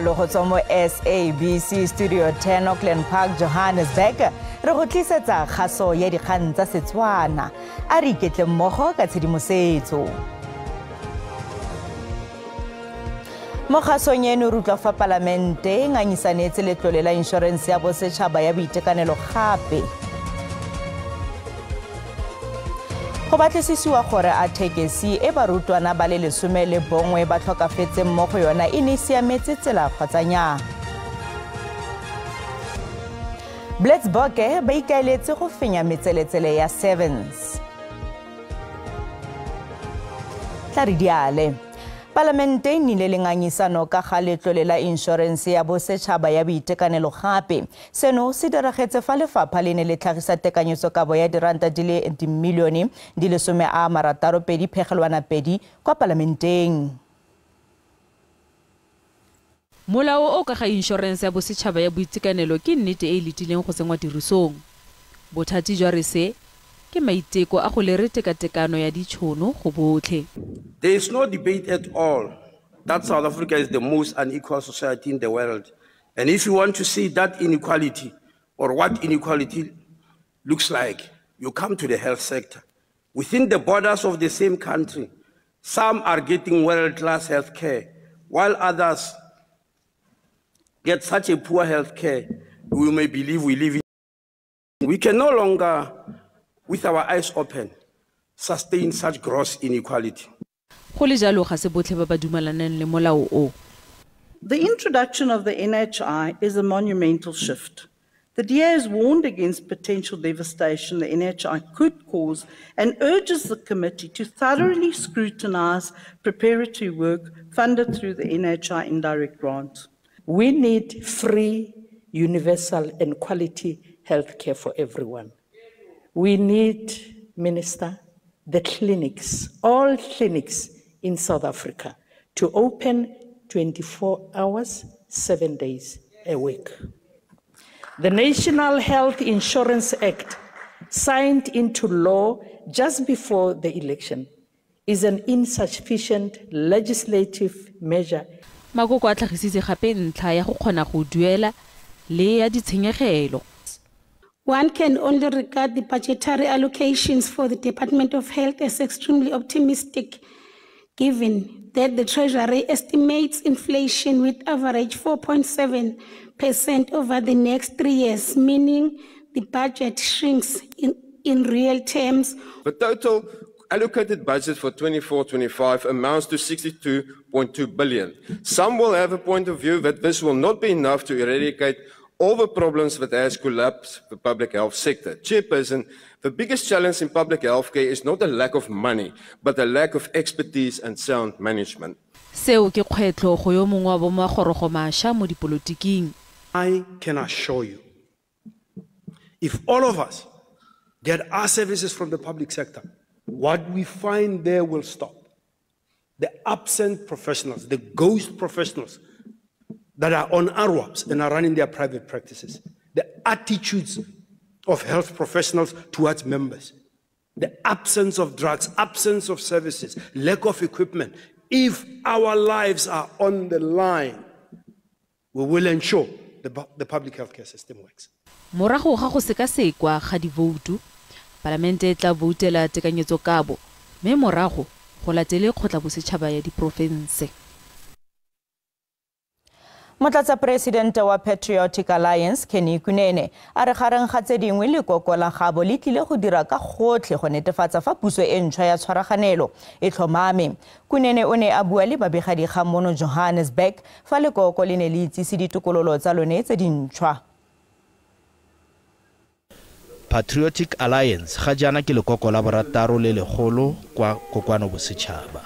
jalo go tswa mo sabc studio 10 auckland park johannesburg. Re go tlisetsa kgaso ya dikgang tsa setswana. A re iketle mmogo ka tshedimosetso. Mo kgasong eno re utlwa fa palamente e ngangisanetse letlole la inšorense ya bosetšhaba ya boitekanelo gape go batlisisiwa gore a thekesi e barutwana ba le lesome le bongwe ba tlhokafetseng mo go yona e ne e siametse tsela kgotsa nnyaa bletsboke ba ikaeletse go fenya metseletsele ya sevens. Tla re diale palamente e nnile lengangisano ka ga letlole la inšorense ya bosetšhaba ya boitekanelo gape. Seno se diragetse fa lefapha le ne le tlhagisa tekanyetsokabo ya diranta di le dimilione di le some a marataropedi phegelwana pedi kwa palamenteng. Molao o ka ga inšorense ya bosetšhaba ya boitekanelo ke nnete e e letileng go tsenngwa tirisong. Bothati jwa re se ke maiteko a go lere tekatekano ya ditšhono go botlhe There is no debate at all that South Africa is the most unequal society in the world. And if you want to see that inequality or what inequality looks like, you come to the health sector. Within the borders of the same country, some are getting world class health care, while others get such a poor health care, we may believe we live in. We can no longer, with our eyes open, sustain such gross inequality. go le jalo ga se botlhe ba ba dumelanang le molao o The introduction of the NHI is a monumental shift. The DA has warned against potential devastation the NHI could cause and urges the committee to thoroughly scrutinize preparatory work funded through the NHI indirect grant. We need free, universal, and quality health care for everyone. We need, Minister, the clinics, all clinics in South Africa, to open 24 hours, seven days a week. The National Health Insurance Act, signed into law just before the election, is an insufficient legislative measure makoko a tlhagisitse gape ntlha ya go kgona go duela le ya ditshenyegelo One can only regard the budgetary allocations for the Department of Health as extremely optimistic, given that the Treasury estimates inflation with average 4.7% over the next three years, meaning the budget shrinks in, in real terms The total allocated budget for 24-25 amounts to 62.2 billion. Some will have a point of view that this will not be enough to eradicate all the problems that has collapsed the public health sector. Chairperson, the biggest challenge in public health care is not a lack of money, but a lack of expertise and sound management. seo ke kgwetlho go yo mongwe wa bomagorogo mašwa mo dipolotiking I can assure you, if all of us get our services from the public sector, what we find there will stop. The absent professionals, the ghost professionals that are on RWOPS and are running their private practices, the attitudes of health professionals towards members, the absence of drugs, absence of services, lack of equipment. If our lives are on the line, we will ensure the, the public healthcare system works. morago ga go sekasekwa ga divoutu palamente e tla voutela tekanyetsokabo mme morago go latele kgotla bosetšhaba ya diporofense motlatsaporesidente wa patriotic alliance kenny kunene a re gareng ga tse dingwe lekoko la gabo le tlile go dira ka gotlhe go netefatsa fa puso e ntšhwa ya tshwaraganelo e tlhomame. Kunene o ne a bua le babegadikgang mono johannesburg fa lekoko le ne le itsise ditokololo tsa lone tse dintšhwa. Patriotic alliance ga jaana ke lekoko la borataro le legolo kwa kokwano bosetšhaba.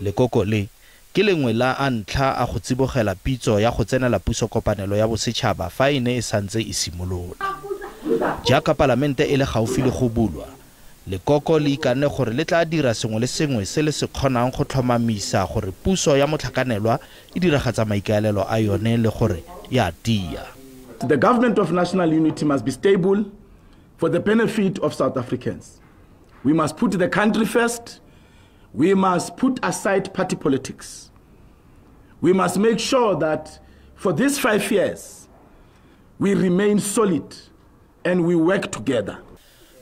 Lekoko le ke lengwe la a ntlha a go tsibogela pitso ya go tsenela puso kopanelo ya bosetšhaba fa e ne e santse e simolola jaaka palamente e le gaufi le go bulwa lekoko le ikanne gore le tla dira sengwe le sengwe se le se kgonang go tlhomamisa gore puso ya motlhakanelwa e diragatsa maikaelelo a yone le gore ya a tia The government of national unity must be stable for the benefit of South Africans. We must put the country first. We must put aside party politics. We must make sure that for these five years, we remain solid and we work together.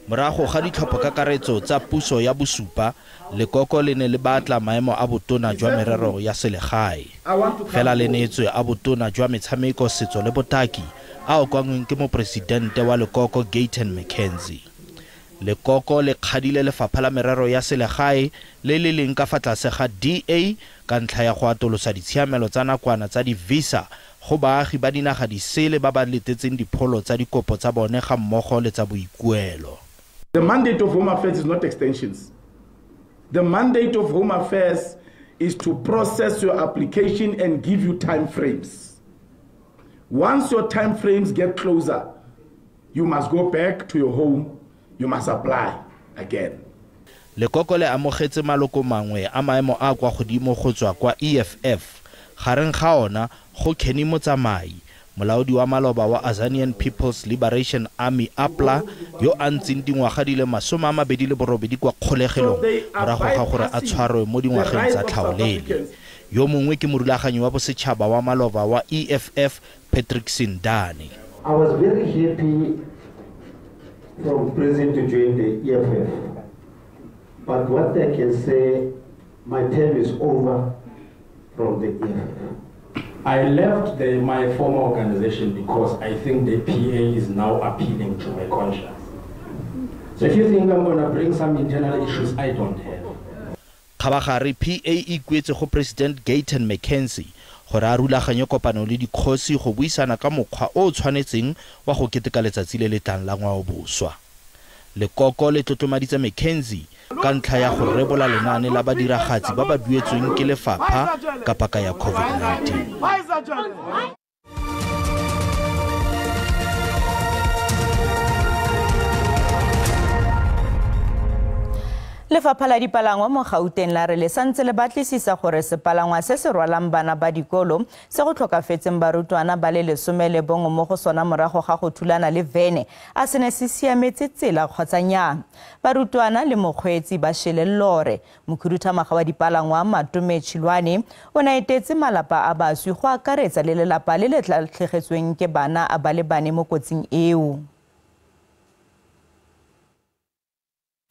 morago ga ditlhopho kakaretso tsa puso ya bosupa le ne le batla maemo a botona jwa merero ya selegae fela le neetswe a botona jwa metshameko setso le botaki a o kwangweng ke moporesidente wa lekoko mckenzie lekoko le kgadile lefapha la merero ya selegae le le leng ka fa tlase ga da ka ntlha ya go atolosa ditshiamelo tsa nakwana tsa di-visa go baagi ba dinaga disele ba ba letetseng dipholo tsa dikopo tsa bone ga mmogo le tsa boikuelo The mandate of Home Affairs is not extensions. The mandate of Home Affairs is to process your application and give you time frames. Once your time frames get closer, you must go back to your home, you must apply again. lekoko le amogetse maloko mangwe a maemo a kwa godimo go tswa kwa eff gareng ga ona go kenny motsamai molaodi wa maloba wa azanian people's liberation army apla yo a ntseng dingwaga di le masome a mabedi le borobedi kwa kgolegelong morago ga gore a tshwarwe mo dingwageng tsa tlhaolele. Yo mongwe ke morulaganyi wa bosetšhaba wa maloba wa eff patrick sindane. I was very happy from President to join the EFF. But what I can say, my term is over from the EFF. I left the, my former organization because I think the PA is now appealing to my conscience. So if you think I'm going to bring some internal issues, I don't have. kgabagare pa e ikwetse go president gayton mckenzie gore a rulaganye kopano le dikgosi go buisana ka mokgwa o o tshwanetseng wa go keteka letsatsi le le tlang la ngwaoboswa. Lekoko le tlotlomaditse mckenzie ka ntlha ya go rebola lenaane la badiragatsi ba ba duetsweng ke lefapha ka paka ya covid-19 lefapha la dipalangwa mo gauteng la re le santse le batlisisa gore sepalangwa se se rwalang bana ba dikolo se go tlhokafetseng barutwana ba le lesome le bongwe mo go sona morago ga go thulana le vene a se ne se siametse tsela kgotsa nnyaa barutwana le mokgweetsi ba shele lore mokhuduthamaga wa dipalangwa matome tshilwane o ne etetse malapa a baswi go akaretsa le lelapa le le tlatlhegetsweng ke bana a ba le bane mo kotsing eo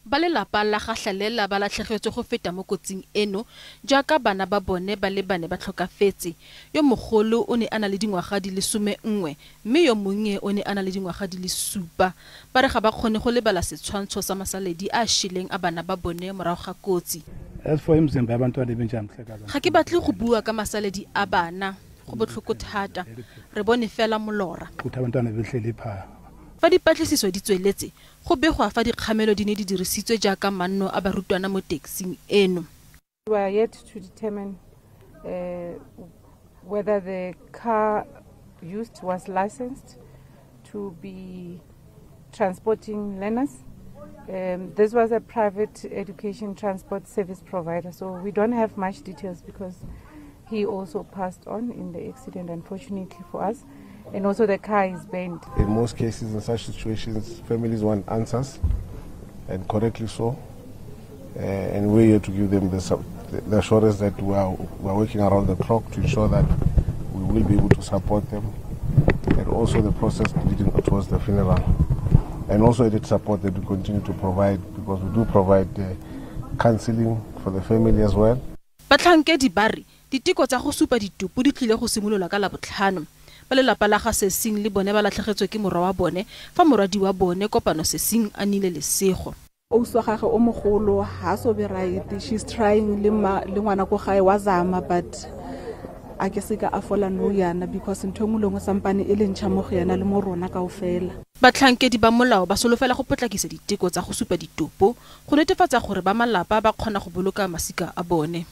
ba lelapa la gatlhalela ba latlhegetswe go feta mo kotsing eno jaaka bana ba bone ba le bane ba tlhokafetse. Yo mogolo o ne a na le dingwaga di le some nngwe mme yo monnye o ne a na le dingwaga di le supa. Ba re ga ba kgone go lebala setshwantsho sa masaledi a shileng a bana ba bone morago ga kotsi. Ga ke batle go bua ka masaledi a bana go botlhoko thata. Re bone fela molora fa dipatlisiso di tsweletse go begwa fa dikgamelo di ne di dirisitswe jaaka manno a barutwana mo taxing eno We are yet to determine uh, whether the car used was licensed to be transporting learners. Um, this was a private education transport service provider, so we don't have much details because he also passed on in the accident, unfortunately for us and also the car is bent. In most cases, in such situations, families want answers, and correctly so. Uh, and we're here to give them the, the assurance that we are, we are working around the clock to ensure that we will be able to support them, and also the process leading towards the funeral. And also added support that we continue to provide because we do provide uh, counseling for the family as well. batlhankedi ba re diteko tsa go supa ditopo di tlile go simolola ka labotlhano ba lelapa la ga sesing le bone ba latlhegetswe ke morwa wa bone fa morwadi wa bone kopano sesing a nnile lesego. Ousi wa gage o mogolo ha so be right she's trying le ngwana ko gae wa zama but a ke se ka a fola nou yana because ntho engwe lengwe sampane e lentšha mo go yana le mo rona kao fela batlhankedi ba molao ba solofela go potlakisa diteko tsa go supa ditopo go netefatsa gore ba malapa ba kgona go boloka masika a bone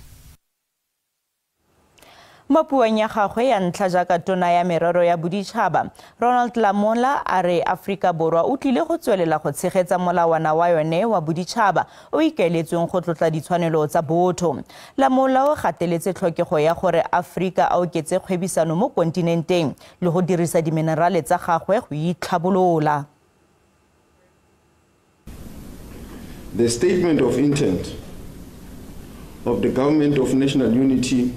mo puong ya gagwe ya ntlha jaaka tona ya merero ya boditšhaba ronald lamola a re aforika borwa o tlile go tswelela go tshegetsa molawana wa yone wa boditšhaba o ikaeletsweng go tlotla ditshwanelo tsa botho. Lamola o gateletse tlhokego ya gore aforika a oketse kgwebisano mo kontinenteng le go dirisa dimenerale tsa gagwe go itlhabolola. The statement of intent of the Government of National Unity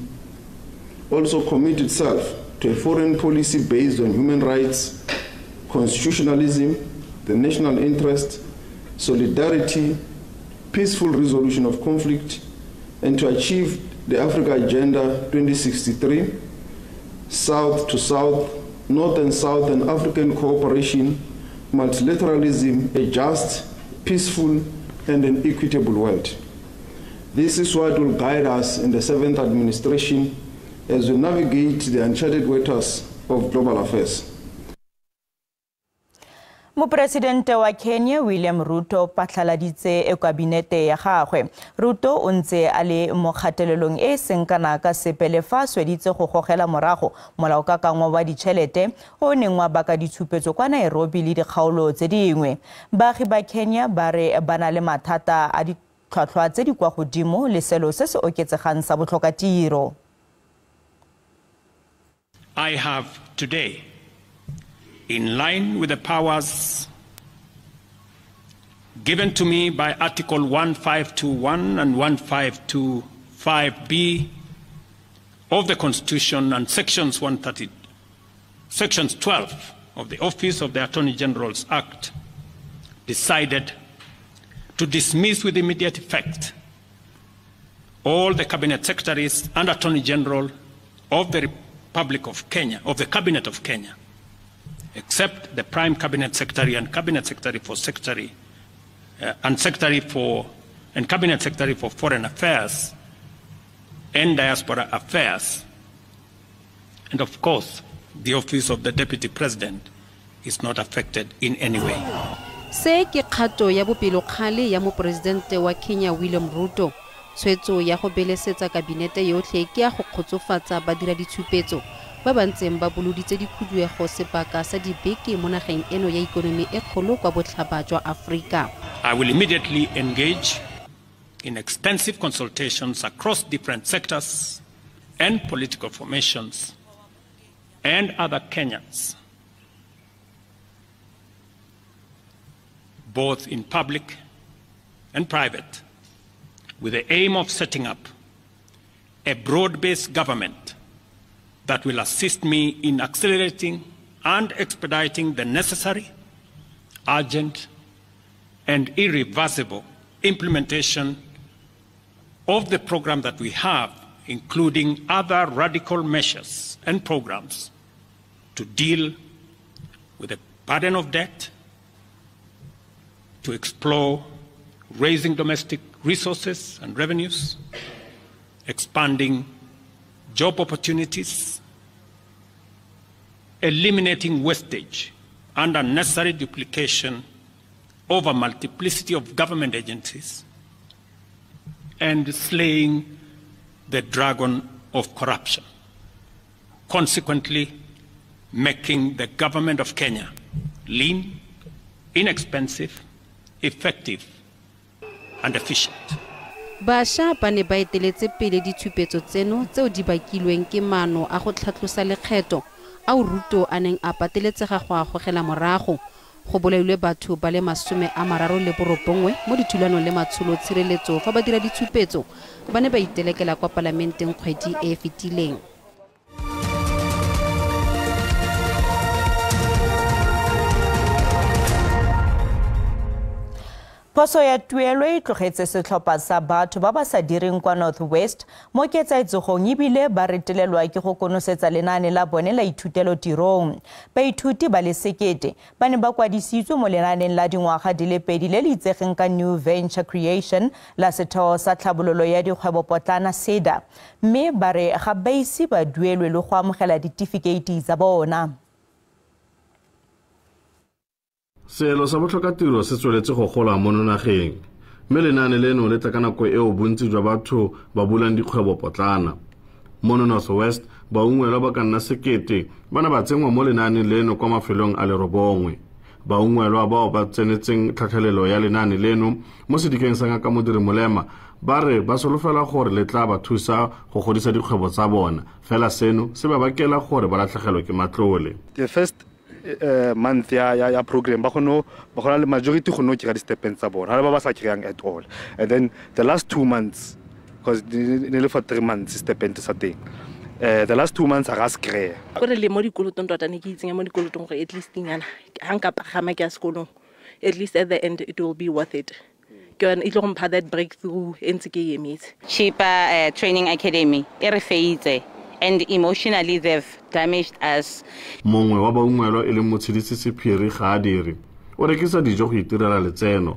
also commit itself to a foreign policy based on human rights, constitutionalism, the national interest, solidarity, peaceful resolution of conflict, and to achieve the Africa Agenda 2063, South to South, North and South and African cooperation, multilateralism, a just, peaceful, and an equitable world. This is what will guide us in the seventh administration as we navigate the uncharted waters of global affairs. moporesidente wa kenya william ruto patlaladitse e kabinete ya gagwe. Ruto o ntse a le mo kgatelelong e e seng kana ka sepe le fa sweditse go gogela morago molaokakangwa wa ditšhelete o o neng wa baka ditshupetso kwa nairobi le dikgaolo tse dingwe. Baagi ba kenya ba re ba na le mathata a ditlhwatlhwa tse di kwa godimo le selo se se oketsegang sa botlhokatiro I have today in line with the powers given to me by Article 1521 and 1525b of the Constitution and Sections 130, Sections 12 of the Office of the Attorney General's Act, decided to dismiss with immediate effect all the Cabinet Secretaries and Attorney General of the Republic of Kenya, of the Cabinet of Kenya, except the Prime Cabinet Secretary and Cabinet Secretary for Secretary uh, and Secretary for and Cabinet Secretary for Foreign Affairs and Diaspora Affairs, and of course, the Office of the Deputy President is not affected in any way. se ke kgato ya bopelokgale ya moporesidente wa kenya william ruto tshwetso ya go belesetsa kabinete yotlhe ke ya go kgotsofatsa badiraditshupetso ba ba bantseng ba boloditse dikhuduego sebaka sa dibeke mo nageng eno ya ikonomi e kgolo kwa botlhaba jwa aforika I will immediately engage in extensive consultations across different sectors and political formations and other Kenyans, both in public and private, with the aim of setting up a broad based government that will assist me in accelerating and expediting the necessary, urgent, and irreversible implementation of the program that we have, including other radical measures and programs to deal with the burden of debt, to explore raising domestic resources and revenues, expanding job opportunities, eliminating wastage and unnecessary duplication over multiplicity of government agencies, and slaying the dragon of corruption. Consequently, making the government of Kenya lean, inexpensive, effective, and efficient. bašwa ba ne ba eteletse pele ditshupetso tseno tseo di bakilweng ke maano a go tlhatlhosa lekgetho ao ruto a neng a pateletsega go a gogela morago go bolailwe batho ba le masome a mararo le borobongwe mo dithulanong le matsholo tshireletso fa ba dira ditshupetso ba ne ba itelekela kwa palamenteng kgwedi e e fetileng phoso ya tuelo e tlogetse setlhopha sa batho ba ba sa direng kwa north west mo ketsaetsegong ebile ba retelelwa ke go konosetsa lenaane la bone la ithutelo tirong baithuti ba le sekete ba ne ba kwadisitswe mo lenaaneng la dingwaga di le pedi le le itsegeng ka new venture creation la setheo sa tlhabololo ya dikgwebopotlana seda mme ba re ga ba ise ba duelwe le go amogela ditefikeiti tsa bona seelo sa botlhokatiro se tsweletse go gola mo nageng mme lenaane leno le tla ka nako eo bontsi jwa batho ba bulang dikgwebo potlana. Mo north west baungwelwa ba ka nna sekete ba ne ba tsenngwa mo lenaaneng leno kwa mafelong a lerobongwe. Baungwelwa bao ba tsenetseng tlhatlhelelo ya lenaane leno mo sedikeng sa ngaka modiri molema ba re ba solofela gore le tla ba thusa go godisa dikgwebo tsa bona. Fela seno se ba bakela gore ba latlhegelwe ke matlole. The first month ya, ya, ya program ba kgone ba kgona le majority kgone go kry-a di-stepeng tsa bona. Ga ba ba sa kry-ang at all. And then the last two months because ne le for three months stepente sa teng uh, the last two months a ga se kry-e kore le mo dikolotong tota ne ke itsenya mo dikolotong gore at least nyana ga nka pagama ke ya sekolong at least at the end it will be worth it. Ke yone e tlo go mpha that breakthrough e ntse ke emetse. Chipa uh, Training Academy e re feitse and emotionally they've damaged us. mongwe wa baungwelwa e leng motshedisi sephiri ga a dire o rekisa dijo go itirela letseno.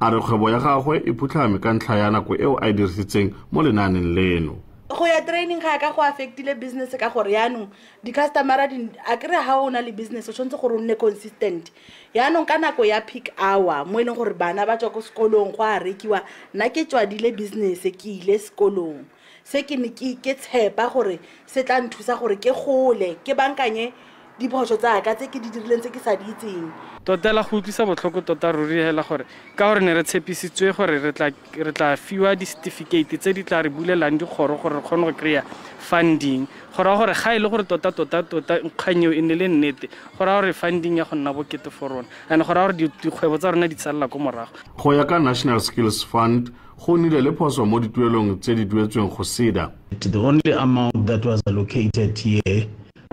A re kgwebo ya gagwe e phutlhame ka ntlha ya nako eo a e dirisitseng mo lenaaneng leno. Go ya training ga ka go affectile business ka gore yaanong di-customera a kry ga o na le business o tshwanetse gore o nne consistent. Yaanong ka nako ya peak hour mo e leng gore bana ba tswa ko sekolong go a rekiwa nna ke tswadile business ke ile sekolong se ke ne ke ke tshepa gore se tla nthusa gore ke gole ke bankanye diphoso tsaka tse ke di dirileng tse ke sa di itseng tota la go utlwisa botlhoko tota ruri hela gore ka gore ne re tshepisitswe gore re tla re tla fiwa di-certificate tse di tla re bulelang dikgoro gore re kgone go kry-a funding gore wa gore ga e le gore tota tota tota nkgang eo e ne le nnete gore wa gore funding ya go nna bokete for rona and gore wa gore di- dikgwebo tsa rona di tsalela ko morago go ya ka national skills fund go nnile le phoso mo dituelong tse di duetsweng go seda The only amount that was allocated here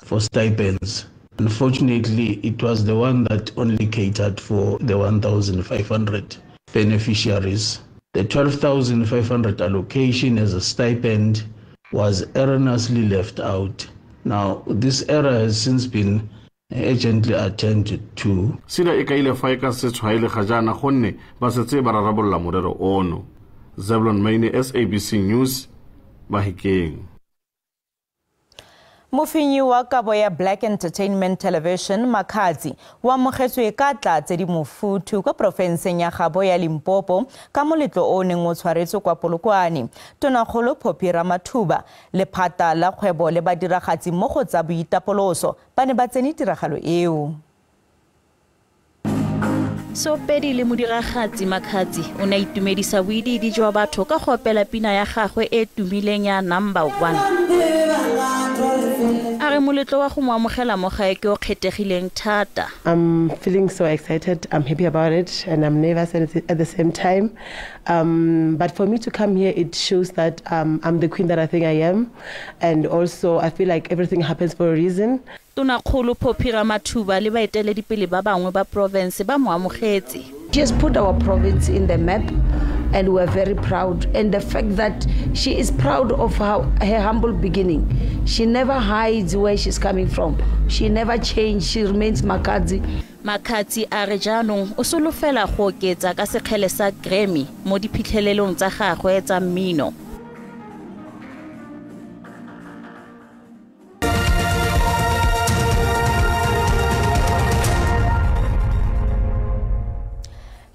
for stipends, unfortunately, it was the one that only catered for the 1,500 beneficiaries. The 12,500 allocation as a stipend was erroneously left out. Now, this error has since been urgently attended to. seda e kaile fa e ka se tshwaele ga jaana gonne ba setse ba rarabolola morero ono zebulon maine sabc news mahikeng. Mofenyi wa kabo ya black entertainment television makhatsi o amogetswe ka tla tse di mofuthu kwa porofenseng ya gabo ya limpopo ka moletlo o o neng o tshwaretswe kwa polokwane. Tonakgolo phophi ramathuba lephata la kgwebo le badiragatsi mmogo tsa boitapoloso ba ne ba tsene tiragalo eo sopedi le modiragatsi makgatsi o ne a itumedisa boididi jwa batho ka go opela pina ya gagwe e e tumileng ya number one re moletlo wa go mo amogela mo gae ke o kgethegileng thata I'm feeling so excited. I'm happy about it, and I'm nervous at the, at the same time. Um, but for me to come here, it shows that um, I'm the queen that I think I am, and also I feel like everything happens for a reason. tonakgolo phophi ramathuba le baeteledipele ba bangwe ba ba mo amogetse She has put our province in the map, and we're very proud. And the fact that she is proud of how, her humble beginning. She never hides where she's coming from. She never changed. She remains Makhadzi. Makhadzi a re jaanong o solofela sa grammy mo diphitlhelelong tsa gagwe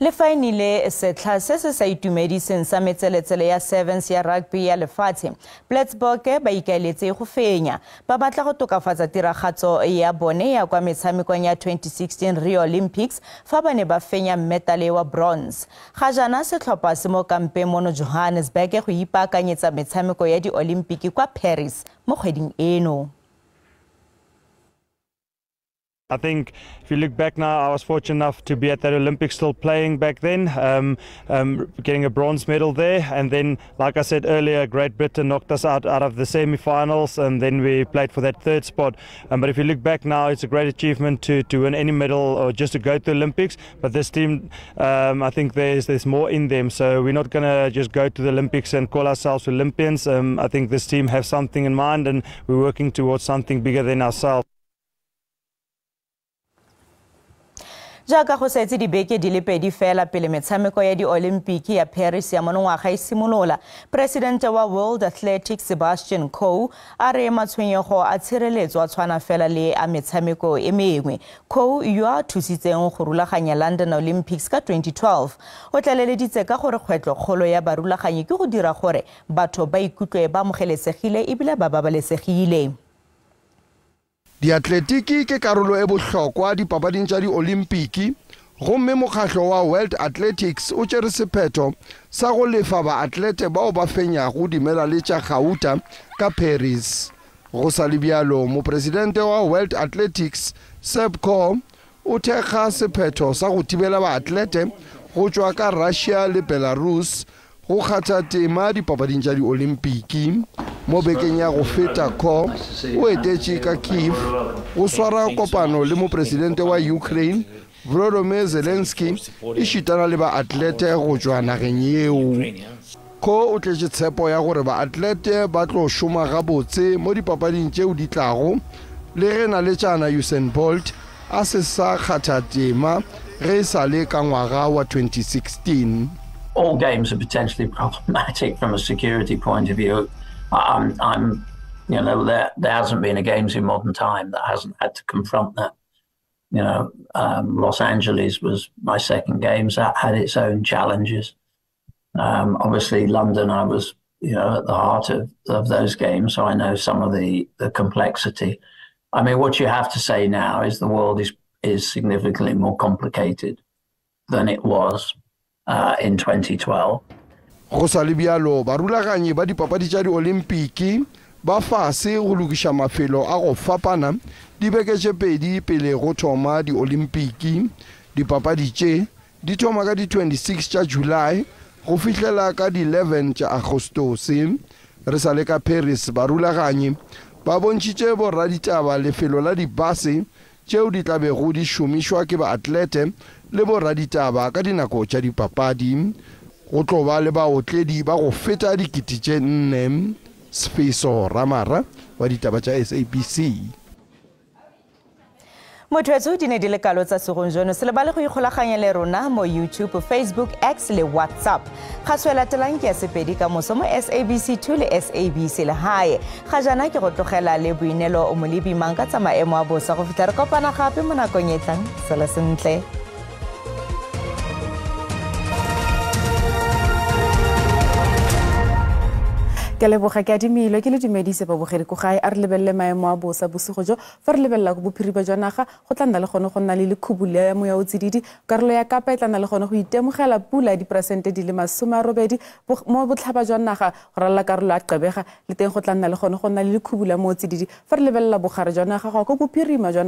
le fa e nnile setlha se se sa itumediseng sa metseletsele ya sevens ya rugby ya lefatshe platsburg ba ikaeletse go fenya. Ba batla go tokafatsa tiragatso ya bone ya kwa metshamekong ya 2016 rio olympics fa ba ne ba fenya mmetale wa bronze. Ga jaana setlhopha se mo kampeng mono johannesburg go ipaakanyetsa metshameko ya di-olimpiki kwa paris mo kgweding eno I think if you look back now, I was fortunate enough to be at that Olympics still playing back then, um, um, getting a bronze medal there. And then, like I said earlier, Great Britain knocked us out, out of the semi finals, and then we played for that third spot. Um, but if you look back now, it's a great achievement to, to win any medal or just to go to the Olympics. But this team, um, I think there's, there's more in them. So we're not going to just go to the Olympics and call ourselves Olympians. Um, I think this team has something in mind, and we're working towards something bigger than ourselves. Jaaka go setse dibeke di le pedi fela pele metshameko ya di-olimpiki ya paris ya monongwaga e simolola poresidente wa world athletics sebastian coe a re matshwenyego a tshireletso a tshwana fela le a metshameko e mengwe. Coe yo a thusitseng go rulaganya london olympics ka 2012 o tlaleleditse ka gore kgwetlokgolo ya barulaganyi ke go dira gore batho ba ikutlwe ba amogelesegile ebile ba babalesegile diatletiki ke karolo e bohlokwa dipapading tša di-olimpiki gomme mokgahlo wa world athletics o tšere sephetho sa go lefa baatlete bao ba fenyago dimedale tša gauta ka paris. Go sa le bjalo mopresidente wa world athletics seb cor o thekga sephetho sa go thibela baatlete go tšwa ka russia le belarus go kgatha tema dipapading tša di-olimpiki mo bekeng ya go feta co o etetše ka kiev go swara kopano le mopresidente wa ukraine volodymyr zelensky e šitana le baatlete go tšwa nageng yeo ko o tletse tshepo ya gore baatlete ba tlo šoma gabotse mo dipapading tšeo di tlago le ge na le tšana usain bolt a se sa kgatha tema ge e sa le ka ngwaga wa 2016 all games are potentially problematic from a security point of view. I'm, I'm you know, there, there hasn't been a games in modern time that hasn't had to confront that. You know, um, Los Angeles was my second games that had its own challenges. Um, obviously, London, I was, you know, at the heart of, of those games, so I know some of the, the complexity. I mean, what you have to say now is the world is is significantly more complicated than it was uh, in 2012. go sa le bjalo barulaganyi ba dipapadi tša di-olimpiki ba fase go lokiša mafelo a go fapana dibeke tše pedi pele go thoma di-olimpiki dipapadi tše di thoma ka di-26 tša july go fihlela ka di-11 tša agostose re sa le ka paris barulaganyi ba bontšhitše borraditaba lefelo la dibase tšeo di tlabego di šomišwa ke baatlete le boraditaba ka dinako tša dipapadi go tlo ba le baotledi ba go feta dikete tše nne sefeso ramara wa ditaba tša sabc mothwetso di ne di le kalo tsa segong jono se lebale go ikgolaganya le rona mo youtube facebook x le whatsapp. Ga swe latelang ke ya sepedi ka moso mo sabc 2 le sabc legae. Ga jaana ke go tlogela le boinelo o mo lebimang ka tsa maemo a bosa go fitlha re kopana gape mo nakong e tlang sela sentle ke leboga ke adimilwe ke le dumedise babogedi ko gae a re lebelele maemo a bosa bosigo jo fa re lebelela ko bophirima jwa naga go tla nna le gone go nna le lekhubule ya moya o tsididi karolo ya kapa e gone go itemogela pula ya diperesente di le masome a robedi mo botlhaba jwa naga go ralala karolo ya qebega le teng go tla nna le gone go nna le lekhubula mo o tsididi fa re lebelela bogare jwa naga go ko bophirima jwa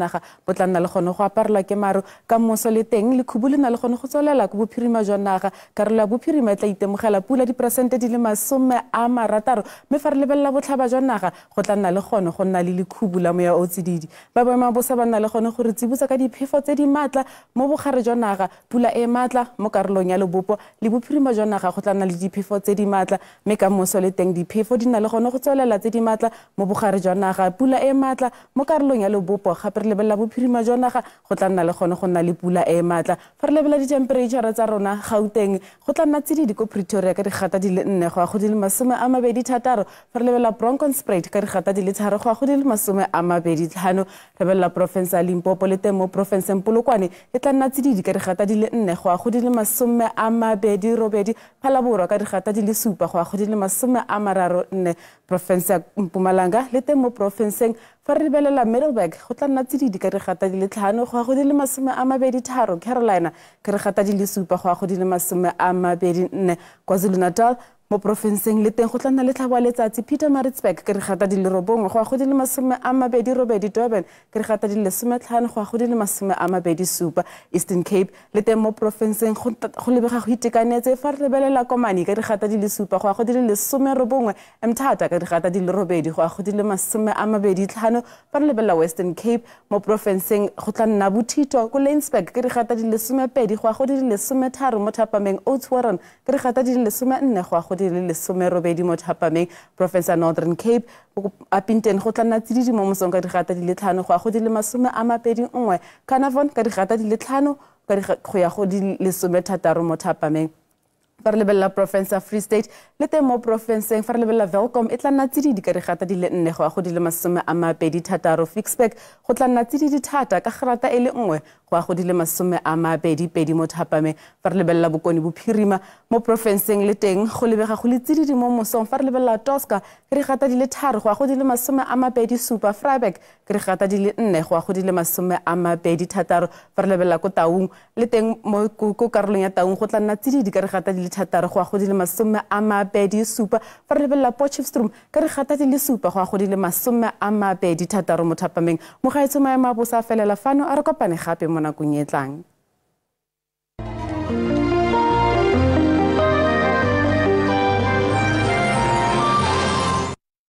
bo tla gone go aparelwa ke maru ka moso le teng le na le gone go tswelela ko bophirima jwa naga karolo ya bophirima e tla itemogela pula diperesente di le masome a marataro mme fa re lebelela botlhaba jwa naga go tla nna le gone go nna le lekhubu la moya o tsididi. Ba boema bosa ba nna le gone gore tsibutsa ka diphefo tse di maatla mo bogare jwa naga pula e maatla mo karolong ya lebopo le bophirima jwa naga go tla nna le diphefo tse di maatla mme ka moso le teng diphefo di nna le gone go tswelela tse di maatla mo bogare jwa naga pula e maatla mo karolong ya lebopo. Gape re lebelela bophirima jwa naga go tla nna le gone go nna le pula e maatla. Fa re lebelela dithemperatšhara tsa rona gauteng go tla nna tsididi ko pretoria ka digata di le nne go ya go di le masome a mabedi thataro fa re lebelela broncon sprate ka digata di le tharo go ya go di le masome a mabedi tlhano re belela porofense ya limpopo le teng mo porofenseng polokwane e tla nna tsididi ka digata di le nne go ya go di le masome a mabedi robedi phalaborwa ka digata di le supa go ya go di le masome a mararo nne porofense ya mpumalanga le teng mo porofenseng fa re lebelela middleburg go tla nna tsididi ka digata di le tlhano go ya go di le masome a mabedi tharo carolina ka digata di le supa go ya go di le masome a mabedi nne kwazulu natal mo porofenseng le teng go tla nna le tlhabo letsatsi peter maritzburg ke re gata di le robongwe go ya go di le masome a mabedi robedi durban ke re gata di le lesometlhano go ya go di le masome a mabedi supa eastern cape le teng mo porofenseng go lebega go itekanetse fa re lebelela komane ka digata di le supa go ya go di le lesome robongwe mthata ka digata di le robedi go ya go di le masome a mabedi tlhano fa re lebelela western cape mo porofenseng go tla nna bothito ko lanesburg ke digata di le go ya go di le lesometharo mo thapameng oats warren ke digata di le lesome nne go ya go di le lesome robedi mo thapameng professor northern cape. A pinten go tla nna tsididi mo mosong ka digata di le tlhano go ya go di le masome a mapedi nngwe. Canavon ka digata di le tlhano go ya go di lesome thataro mo thapameng fa re lebelela porofense ya free state le teng mo porofenseng fa re lebelela velcom e tla nna di le nne go ya go di le masome a mabedi thataro fixback go tla nna tsididi thata ka gerata e le nngwe go ya go di le masome a mabedi pedi mo thapameng fa re lebelela bokone bophirima mo porofenseng le teng go lebega go le tsididi mo mosong fa re lebelela tosca ke di le tharo go ya go di le masome a mabedi supa fryback ke di le nne go ya go di le masome a mabedi thataro fa re ko taung le teng ko karolong ya taung go tla nna tsididi ka digata di le thataro go ya go di le masome a mabedi supa. Fa re lebelela potchefstroom ka digata di le supa go ya go di le masome a mabedi thataro mo thapameng. Mo gaetsho maemo a bosa felela fano a re kopane gape mo nakong e tlang